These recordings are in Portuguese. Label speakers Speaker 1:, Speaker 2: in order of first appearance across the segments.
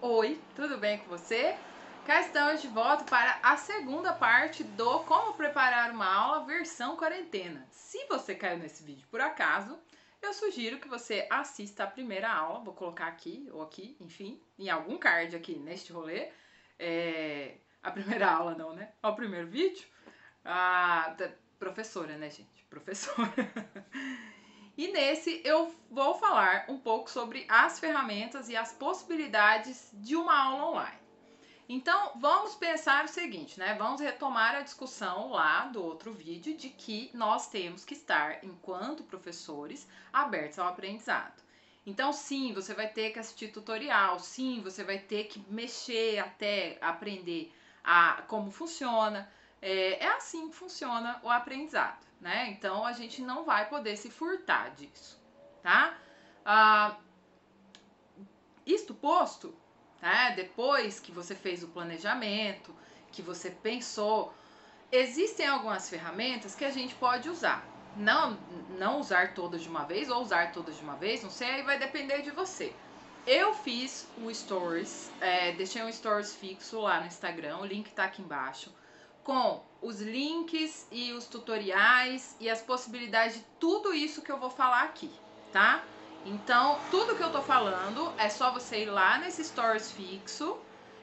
Speaker 1: Oi, tudo bem com você? Cá estamos de volta para a segunda parte do Como Preparar uma Aula versão quarentena. Se você caiu nesse vídeo por acaso, eu sugiro que você assista a primeira aula, vou colocar aqui ou aqui, enfim, em algum card aqui neste rolê. É... A primeira aula não, né? O primeiro vídeo. A da professora, né, gente? Professora. E nesse eu vou falar um pouco sobre as ferramentas e as possibilidades de uma aula online. Então, vamos pensar o seguinte, né? Vamos retomar a discussão lá do outro vídeo de que nós temos que estar, enquanto professores, abertos ao aprendizado. Então, sim, você vai ter que assistir tutorial, sim, você vai ter que mexer até aprender a como funciona. É, é assim que funciona o aprendizado né? Então a gente não vai poder se furtar disso, tá? Ah, isto posto, né? Depois que você fez o planejamento, que você pensou, existem algumas ferramentas que a gente pode usar. Não, não usar todas de uma vez ou usar todas de uma vez, não sei, aí vai depender de você. Eu fiz o Stories, é, deixei um Stories fixo lá no Instagram, o link tá aqui embaixo com os links e os tutoriais e as possibilidades de tudo isso que eu vou falar aqui, tá? Então, tudo que eu tô falando é só você ir lá nesse Stories fixo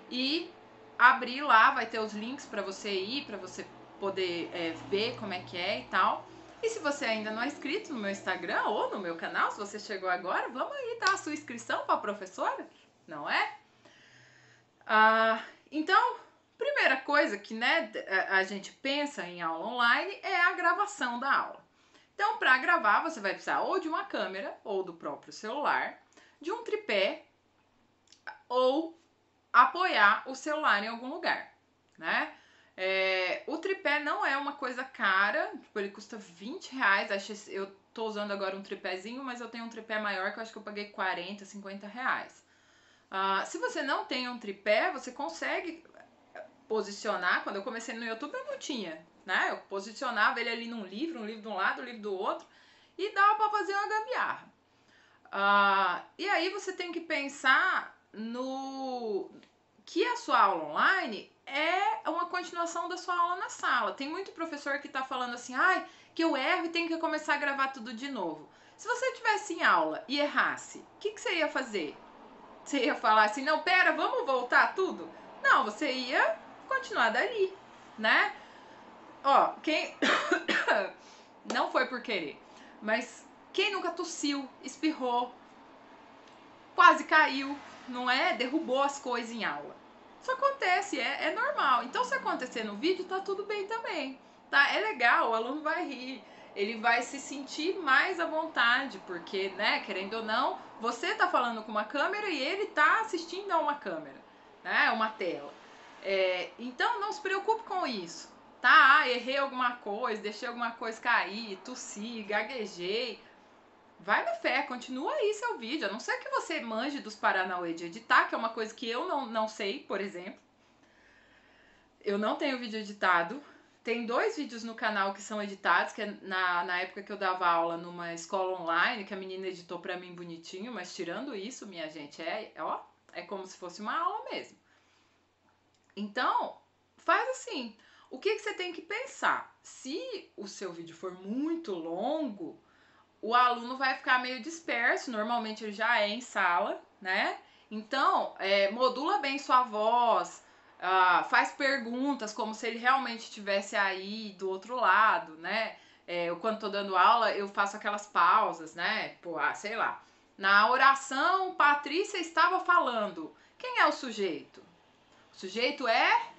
Speaker 1: e abrir lá, vai ter os links para você ir, para você poder é, ver como é que é e tal. E se você ainda não é inscrito no meu Instagram ou no meu canal, se você chegou agora, vamos aí dar a sua inscrição para professora, não é? Ah, então, Primeira coisa que né, a gente pensa em aula online é a gravação da aula. Então, para gravar, você vai precisar ou de uma câmera, ou do próprio celular, de um tripé, ou apoiar o celular em algum lugar, né? É, o tripé não é uma coisa cara, tipo, ele custa 20 reais. Acho, eu tô usando agora um tripézinho, mas eu tenho um tripé maior que eu acho que eu paguei 40, 50 reais. Uh, se você não tem um tripé, você consegue posicionar. Quando eu comecei no YouTube, eu não tinha, né? Eu posicionava ele ali num livro, um livro de um lado, um livro do outro, e dava para fazer uma gambiarra. Uh, e aí você tem que pensar no que a sua aula online é uma continuação da sua aula na sala. Tem muito professor que está falando assim, ai, que eu erro e tenho que começar a gravar tudo de novo. Se você tivesse em aula e errasse, o que, que você ia fazer? Você ia falar assim, não, pera, vamos voltar tudo? Não, você ia continuar dali, né? Ó, quem. não foi por querer, mas quem nunca tossiu, espirrou, quase caiu, não é? Derrubou as coisas em aula. Isso acontece, é, é normal. Então, se acontecer no vídeo, tá tudo bem também. Tá? É legal, o aluno vai rir, ele vai se sentir mais à vontade, porque, né, querendo ou não, você tá falando com uma câmera e ele tá assistindo a uma câmera, né? Uma tela. É, então não se preocupe com isso, tá? Ah, errei alguma coisa, deixei alguma coisa cair, tossi, gaguejei. Vai na fé, continua aí seu vídeo. A não ser que você manje dos Paranauê de editar, que é uma coisa que eu não, não sei, por exemplo. Eu não tenho vídeo editado. Tem dois vídeos no canal que são editados, que é na, na época que eu dava aula numa escola online, que a menina editou pra mim bonitinho, mas tirando isso, minha gente, é, ó, é como se fosse uma aula mesmo. Então, faz assim. O que, que você tem que pensar? Se o seu vídeo for muito longo, o aluno vai ficar meio disperso. Normalmente ele já é em sala, né? Então, é, modula bem sua voz, uh, faz perguntas como se ele realmente estivesse aí do outro lado, né? É, eu, quando tô dando aula, eu faço aquelas pausas, né? Pô, ah, sei lá. Na oração, Patrícia estava falando. Quem é o sujeito? O sujeito é.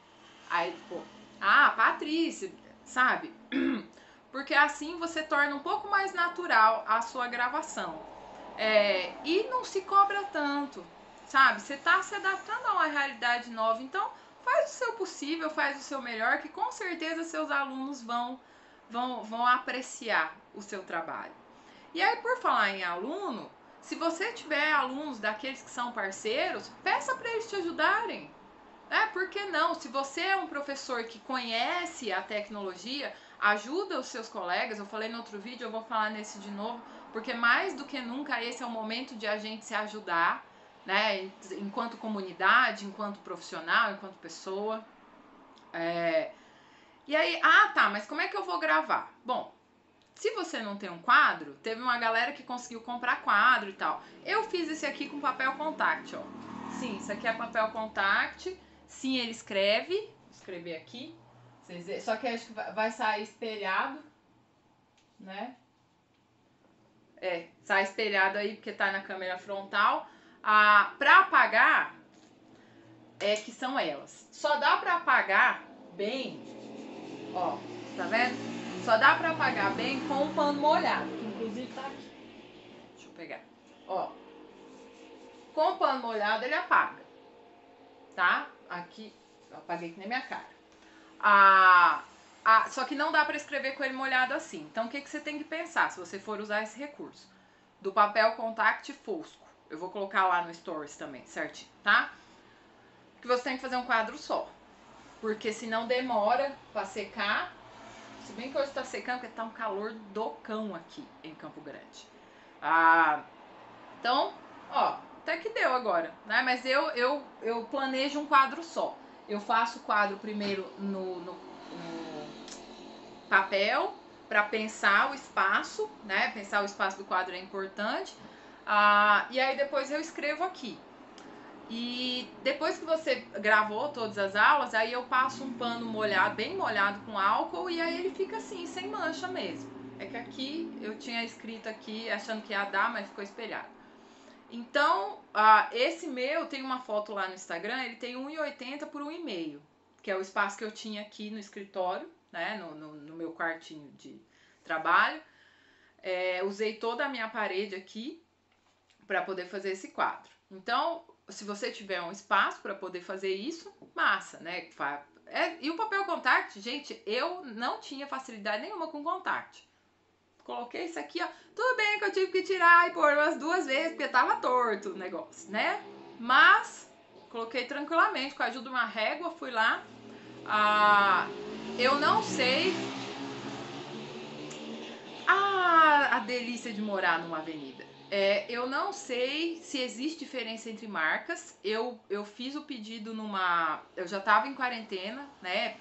Speaker 1: Aí, pô, ah, Patrícia, sabe? Porque assim você torna um pouco mais natural a sua gravação. É, e não se cobra tanto, sabe? Você tá se adaptando a uma realidade nova, então faz o seu possível, faz o seu melhor, que com certeza seus alunos vão, vão, vão apreciar o seu trabalho. E aí, por falar em aluno, se você tiver alunos daqueles que são parceiros, peça para eles te ajudarem. É, por que não? Se você é um professor que conhece a tecnologia, ajuda os seus colegas. Eu falei no outro vídeo, eu vou falar nesse de novo, porque mais do que nunca esse é o momento de a gente se ajudar, né? Enquanto comunidade, enquanto profissional, enquanto pessoa. É... E aí, ah tá, mas como é que eu vou gravar? Bom, se você não tem um quadro, teve uma galera que conseguiu comprar quadro e tal. Eu fiz esse aqui com papel contact, ó. Sim, isso aqui é papel contact. Sim, ele escreve. Vou escrever aqui. Só que acho que vai sair espelhado, né? É, sai espelhado aí porque tá na câmera frontal. Ah, pra apagar, é que são elas. Só dá pra apagar bem, ó, tá vendo? Só dá pra apagar bem com um pano molhado, que inclusive tá aqui. Deixa eu pegar. Ó. Com o pano molhado ele apaga. Tá? Aqui, eu apaguei aqui na minha cara. Ah, ah, só que não dá para escrever com ele molhado assim. Então o que, que você tem que pensar se você for usar esse recurso? Do papel contact fosco. Eu vou colocar lá no Stories também, certinho, tá? Que você tem que fazer um quadro só. Porque senão demora para secar se bem que hoje tá secando, porque tá um calor do cão aqui em Campo Grande. Ah, então, ó, até que deu agora, né? Mas eu, eu, eu planejo um quadro só. Eu faço o quadro primeiro no, no, no papel para pensar o espaço, né? Pensar o espaço do quadro é importante. Ah, e aí depois eu escrevo aqui. E depois que você gravou todas as aulas, aí eu passo um pano molhado, bem molhado com álcool, e aí ele fica assim, sem mancha mesmo. É que aqui eu tinha escrito aqui achando que ia dar, mas ficou espelhado. Então, uh, esse meu tem uma foto lá no Instagram, ele tem 1,80 por 1,5, que é o espaço que eu tinha aqui no escritório, né, no, no, no meu quartinho de trabalho. É, usei toda a minha parede aqui para poder fazer esse quadro. Então, se você tiver um espaço para poder fazer isso, massa, né? É, e o papel contact, gente, eu não tinha facilidade nenhuma com contact. Coloquei isso aqui, ó. Tudo bem que eu tive que tirar e pôr umas duas vezes, porque tava torto o negócio, né? Mas coloquei tranquilamente, com a ajuda de uma régua, fui lá. Ah, eu não sei. Ah, a delícia de morar numa avenida. É, eu não sei se existe diferença entre marcas. Eu, eu fiz o pedido numa. Eu já estava em quarentena, né?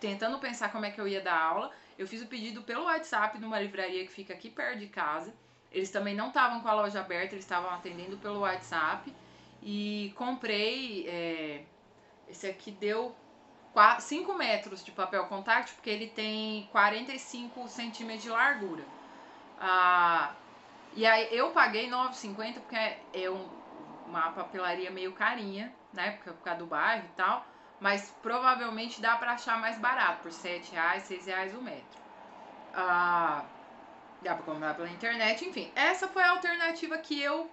Speaker 1: Tentando pensar como é que eu ia dar aula. Eu fiz o pedido pelo WhatsApp numa livraria que fica aqui perto de casa. Eles também não estavam com a loja aberta, eles estavam atendendo pelo WhatsApp. E comprei. É, esse aqui deu 5 metros de papel contact, porque ele tem 45 centímetros de largura. Ah, e aí eu paguei 9,50 porque é um, uma papelaria meio carinha, né? Por causa do bairro e tal. Mas provavelmente dá para achar mais barato, por 7 reais, 6 reais o metro. Ah, dá pra comprar pela internet, enfim. Essa foi a alternativa que eu,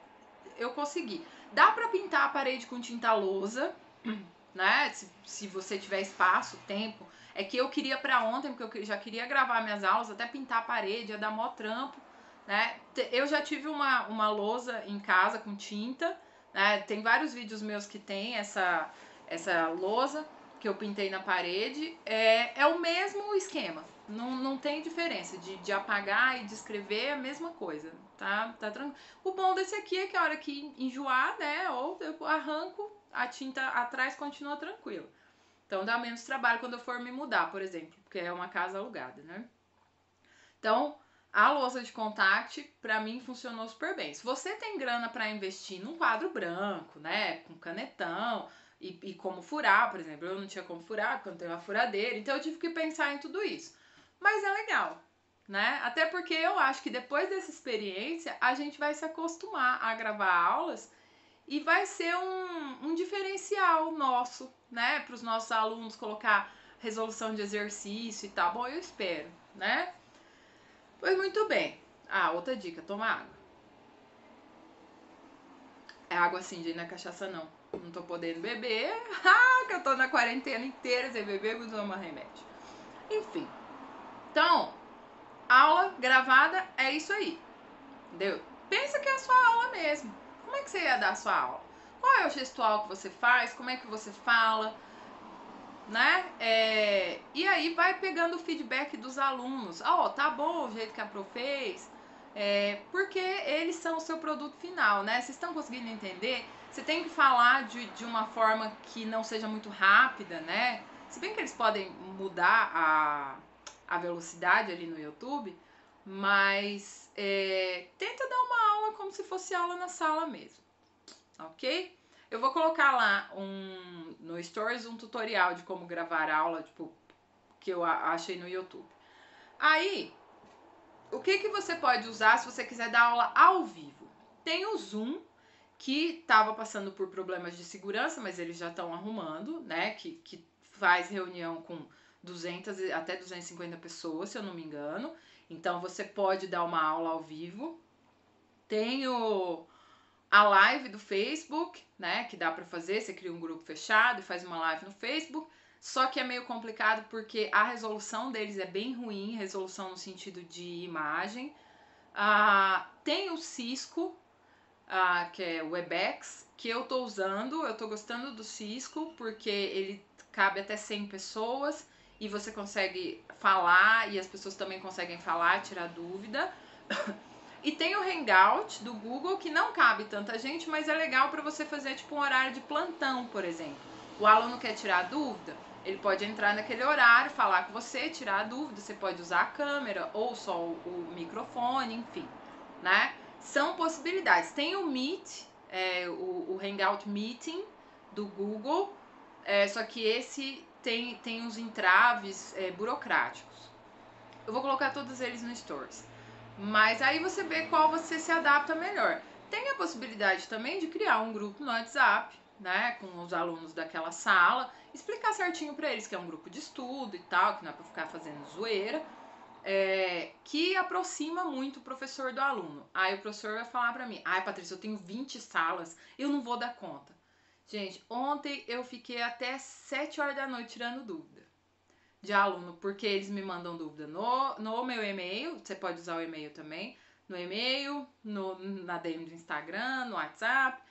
Speaker 1: eu consegui. Dá para pintar a parede com tinta lousa, né? Se, se você tiver espaço, tempo. É que eu queria para ontem, porque eu já queria gravar minhas aulas, até pintar a parede, ia dar mó trampo. Né? Eu já tive uma, uma lousa em casa com tinta, né? Tem vários vídeos meus que tem essa, essa lousa que eu pintei na parede. É, é o mesmo esquema, não, não tem diferença de, de apagar e de escrever é a mesma coisa, tá? tá tranquilo. O bom desse aqui é que a hora que enjoar, né, ou eu arranco, a tinta atrás continua tranquila. Então dá menos trabalho quando eu for me mudar, por exemplo, porque é uma casa alugada, né? Então, a lousa de contact, para mim, funcionou super bem. Se você tem grana para investir num quadro branco, né, com canetão e, e, como furar, por exemplo, eu não tinha como furar porque eu não tenho uma furadeira, então eu tive que pensar em tudo isso. Mas é legal, né? Até porque eu acho que depois dessa experiência a gente vai se acostumar a gravar aulas e vai ser um, um diferencial nosso, né, para os nossos alunos colocar resolução de exercício e tal. Bom, eu espero, né? Pois muito bem. Ah, outra dica, toma água. É água assim, gente, não é cachaça não. Não tô podendo beber. Ah, que eu tô na quarentena inteira sem beber, vou tomar remédio. Enfim. Então, aula gravada é isso aí. Entendeu? Pensa que é a sua aula mesmo. Como é que você ia dar a sua aula? Qual é o gestual que você faz? Como é que você fala? né? É, e aí vai pegando o feedback dos alunos. Ó, oh, tá bom o jeito que a Pro fez, é, porque eles são o seu produto final, né? Vocês estão conseguindo entender? você tem que falar de, de uma forma que não seja muito rápida, né? Se bem que eles podem mudar a, a velocidade ali no YouTube, mas é, tenta dar uma aula como se fosse aula na sala mesmo, ok? Eu vou colocar lá um, no Stories um tutorial de como gravar aula, tipo, que eu achei no YouTube. Aí, o que, que você pode usar se você quiser dar aula ao vivo? Tem o Zoom, que estava passando por problemas de segurança, mas eles já estão arrumando, né? Que, que faz reunião com 200 até 250 pessoas, se eu não me engano. Então você pode dar uma aula ao vivo. Tem o, a live do Facebook, né? Que dá para fazer. Você cria um grupo fechado e faz uma live no Facebook. Só que é meio complicado porque a resolução deles é bem ruim resolução no sentido de imagem. Ah, tem o Cisco, ah, que é o Webex, que eu tô usando. Eu tô gostando do Cisco porque ele cabe até 100 pessoas e você consegue falar e as pessoas também conseguem falar, tirar dúvida. e tem o Hangout do Google que não cabe tanta gente, mas é legal para você fazer tipo um horário de plantão, por exemplo. O aluno quer tirar dúvida, ele pode entrar naquele horário, falar com você, tirar a dúvida, você pode usar a câmera ou só o, o microfone, enfim, né? São possibilidades. Tem o Meet, é, o, o Hangout Meeting do Google, é, só que esse tem, tem uns entraves é, burocráticos. Eu vou colocar todos eles no Stories. Mas aí você vê qual você se adapta melhor. Tem a possibilidade também de criar um grupo no WhatsApp, né, com os alunos daquela sala, explicar certinho para eles que é um grupo de estudo e tal, que não é para ficar fazendo zoeira, é, que aproxima muito o professor do aluno. Aí o professor vai falar para mim: "Ai, Patrícia, eu tenho 20 salas, eu não vou dar conta". Gente, ontem eu fiquei até 7 horas da noite tirando dúvida de aluno, porque eles me mandam dúvida no, no meu e-mail, você pode usar o e-mail também, no e-mail, no, na DM do Instagram, no WhatsApp.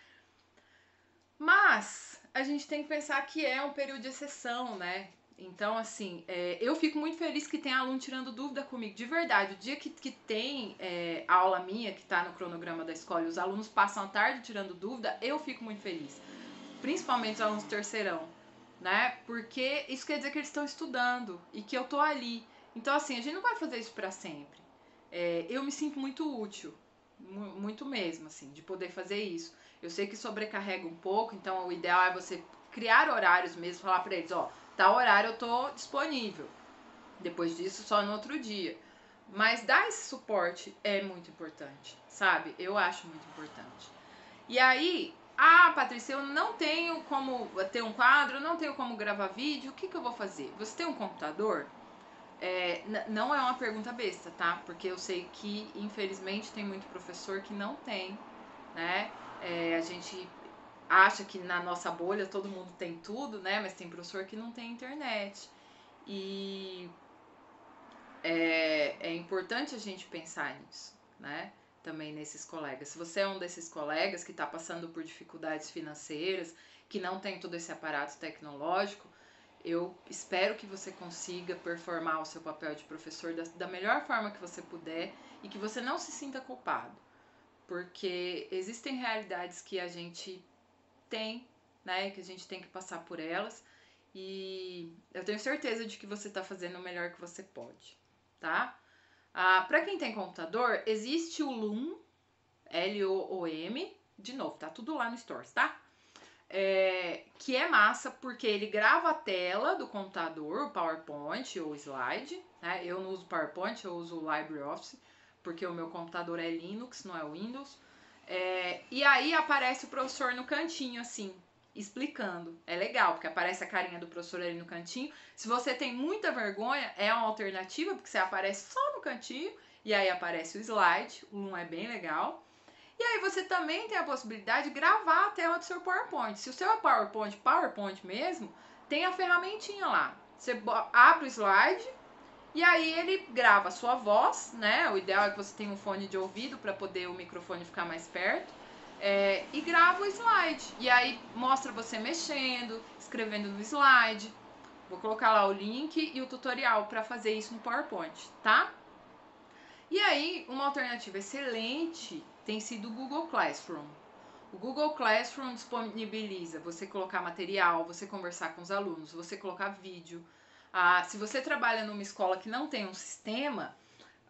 Speaker 1: Mas a gente tem que pensar que é um período de exceção, né? Então, assim, é, eu fico muito feliz que tem aluno tirando dúvida comigo. De verdade, o dia que, que tem é, aula minha, que tá no cronograma da escola, e os alunos passam a tarde tirando dúvida, eu fico muito feliz principalmente os alunos terceirão, né? Porque isso quer dizer que eles estão estudando e que eu tô ali. Então, assim, a gente não vai fazer isso para sempre. É, eu me sinto muito útil, muito mesmo, assim, de poder fazer isso. Eu sei que sobrecarrega um pouco, então o ideal é você criar horários mesmo, falar para eles, ó, tal horário eu tô disponível. Depois disso, só no outro dia. Mas dar esse suporte é muito importante, sabe? Eu acho muito importante. E aí, ah, Patrícia, eu não tenho como ter um quadro, não tenho como gravar vídeo, o que, que eu vou fazer? Você tem um computador? É, não é uma pergunta besta, tá? Porque eu sei que, infelizmente, tem muito professor que não tem, né? É, a gente acha que na nossa bolha todo mundo tem tudo, né? Mas tem professor que não tem internet. E é, é importante a gente pensar nisso, né? também nesses colegas. Se você é um desses colegas que está passando por dificuldades financeiras, que não tem todo esse aparato tecnológico, eu espero que você consiga performar o seu papel de professor da, da melhor forma que você puder e que você não se sinta culpado, porque existem realidades que a gente tem, né, que a gente tem que passar por elas e eu tenho certeza de que você está fazendo o melhor que você pode, tá? Ah, para quem tem computador, existe o Loom, L-O-O-M, de novo, tá tudo lá no Stores, tá? É, que é massa porque ele grava a tela do computador, o PowerPoint ou slide, né? Eu não uso PowerPoint, eu uso o LibreOffice, porque o meu computador é Linux, não é Windows. É, e aí aparece o professor no cantinho, assim, explicando. É legal, porque aparece a carinha do professor ali no cantinho. Se você tem muita vergonha, é uma alternativa, porque você aparece só no cantinho e aí aparece o slide, um é bem legal. E aí você também tem a possibilidade de gravar a tela do seu PowerPoint. Se o seu é PowerPoint, PowerPoint mesmo, tem a ferramentinha lá. Você abre o slide e aí ele grava a sua voz, né? O ideal é que você tenha um fone de ouvido para poder o microfone ficar mais perto é, e grava o slide. E aí mostra você mexendo, escrevendo no slide. Vou colocar lá o link e o tutorial para fazer isso no PowerPoint, tá? E aí, uma alternativa excelente tem sido o Google Classroom. O Google Classroom disponibiliza você colocar material, você conversar com os alunos, você colocar vídeo. Ah, se você trabalha numa escola que não tem um sistema,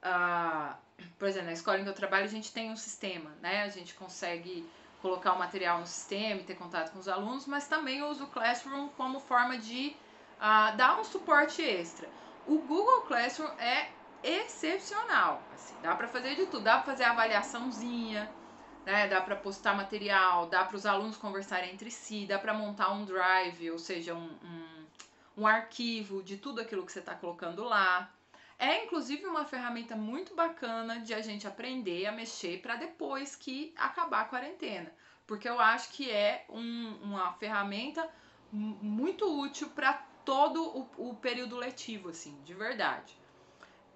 Speaker 1: ah, por exemplo, na escola em que eu trabalho a gente tem um sistema, né? A gente consegue colocar o material no sistema e ter contato com os alunos, mas também uso o Classroom como forma de ah, dar um suporte extra. O Google Classroom é excepcional, assim, dá para fazer de tudo, dá para fazer avaliaçãozinha, né? Dá para postar material, dá para os alunos conversarem entre si, dá para montar um drive, ou seja, um, um, um arquivo de tudo aquilo que você está colocando lá. É inclusive uma ferramenta muito bacana de a gente aprender a mexer para depois que acabar a quarentena, porque eu acho que é um, uma ferramenta muito útil para todo o, o, período letivo, assim, de verdade.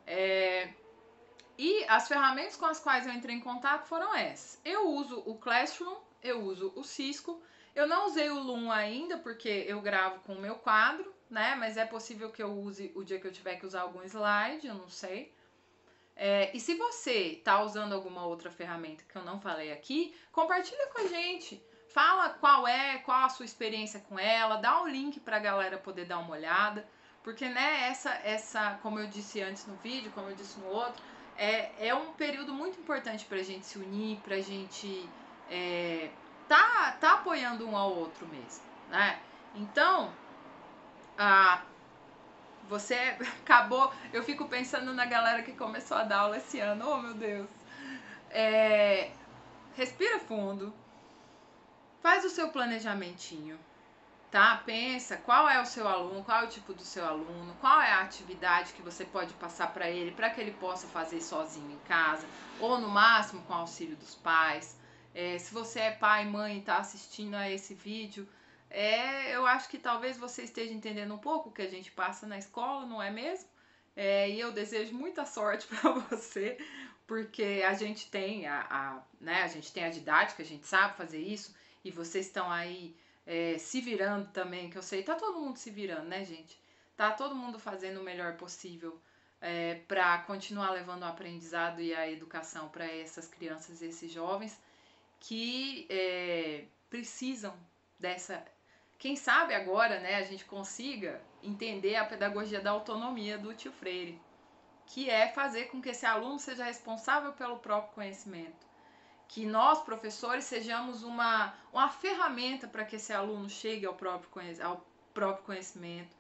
Speaker 1: É, e as ferramentas com as quais eu entrei em contato foram essas. Eu uso o Classroom, eu uso o Cisco. Eu não usei o Loom ainda porque eu gravo com o meu quadro, né? Mas é possível que eu use o dia que eu tiver que usar algum slide, eu não sei. É, e se você está usando alguma outra ferramenta que eu não falei aqui, compartilha com a gente. Fala qual é, qual a sua experiência com ela, dá um link para a galera poder dar uma olhada. Porque, né, essa, essa, como eu disse antes no vídeo, como eu disse no outro, é, é um período muito importante para a gente se unir, para a gente é, tá, tá apoiando um ao outro mesmo, né? Então, a, você acabou. Eu fico pensando na galera que começou a dar aula esse ano, oh meu Deus. É, respira fundo, faz o seu planejamentinho tá? Pensa qual é o seu aluno, qual é o tipo do seu aluno, qual é a atividade que você pode passar para ele, para que ele possa fazer sozinho em casa, ou no máximo com auxílio dos pais. É, se você é pai, mãe e está assistindo a esse vídeo, é, eu acho que talvez você esteja entendendo um pouco o que a gente passa na escola, não é mesmo? É, e eu desejo muita sorte para você, porque a gente tem a, a, né, a gente tem a didática, a gente sabe fazer isso, e vocês estão aí é, se virando também, que eu sei, tá todo mundo se virando, né, gente? Tá todo mundo fazendo o melhor possível é, para continuar levando o aprendizado e a educação para essas crianças e esses jovens que é, precisam dessa. Quem sabe agora, né, a gente consiga entender a pedagogia da autonomia do tio Freire, que é fazer com que esse aluno seja responsável pelo próprio conhecimento. Que nós, professores, sejamos uma, uma ferramenta para que esse aluno chegue ao próprio, ao próprio conhecimento,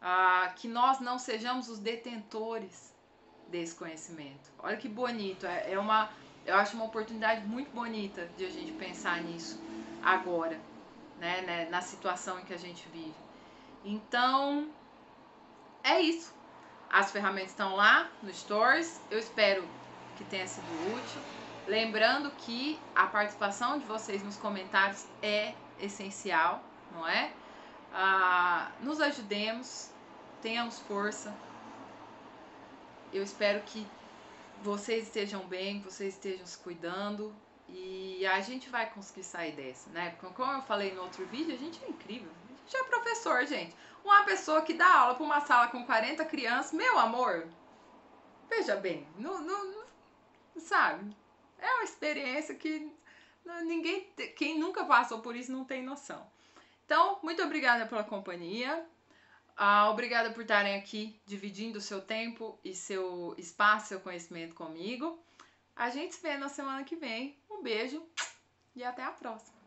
Speaker 1: ah, que nós não sejamos os detentores desse conhecimento. Olha que bonito, é, é uma, eu acho uma oportunidade muito bonita de a gente pensar nisso agora, né, né, na situação em que a gente vive. Então, é isso. As ferramentas estão lá no Stores. Eu espero que tenha sido útil. Lembrando que a participação de vocês nos comentários é essencial, não é? Ah, nos ajudemos, tenhamos força. Eu espero que vocês estejam bem, que vocês estejam se cuidando e a gente vai conseguir sair dessa, né? Como eu falei no outro vídeo, a gente é incrível. A gente é professor, gente. Uma pessoa que dá aula para uma sala com 40 crianças, meu amor, veja bem, não, não sabe? É uma experiência que ninguém, quem nunca passou por isso não tem noção. Então, muito obrigada pela companhia. Ah, obrigada por estarem aqui dividindo o seu tempo e seu espaço, seu conhecimento comigo. A gente se vê na semana que vem. Um beijo e até a próxima.